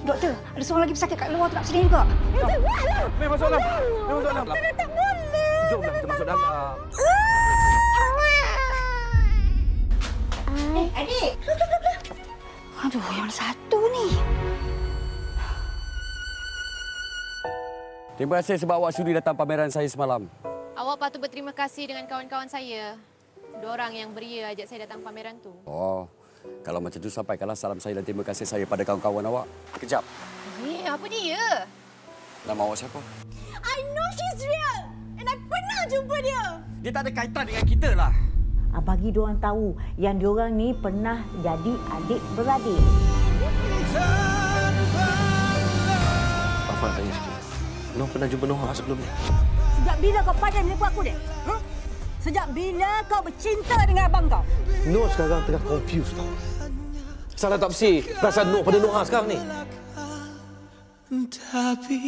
Doktor, ada seorang lagi pesakit kat luar tu kat sini juga. Mari masuk dalam. Mari masuk dalam. Tak boleh. Jomlah kita masuk dalam. Eh, adik. Aduh, yang satu ni. Terima kasih sebab awak sudi datang pameran saya semalam. Awak patut berterima kasih dengan kawan-kawan saya. Diorang yang beria ajak saya datang pameran tu. Oh, kalau macam tu sampaikanlah salam saya dan terima kasih saya pada kawan-kawan awak. Kejap. Eh, apa dia? Nama awak siapa? I know she's real. And I pernah jumpa dia. Dia tak ada kaitan dengan kita lah. Ah, bagi diorang tahu yang diorang ni pernah jadi adik beradik. Afan tanya sikit. Noh pernah jumpa Noha sebelum ni? Sejak bila kau pandai menipu aku, dek? Huh? Sejak bila kau bercinta dengan abang kau? Noh sekarang tengah confused tau. Salah tafsir perasaan Noh pada Noha sekarang ni. Tapi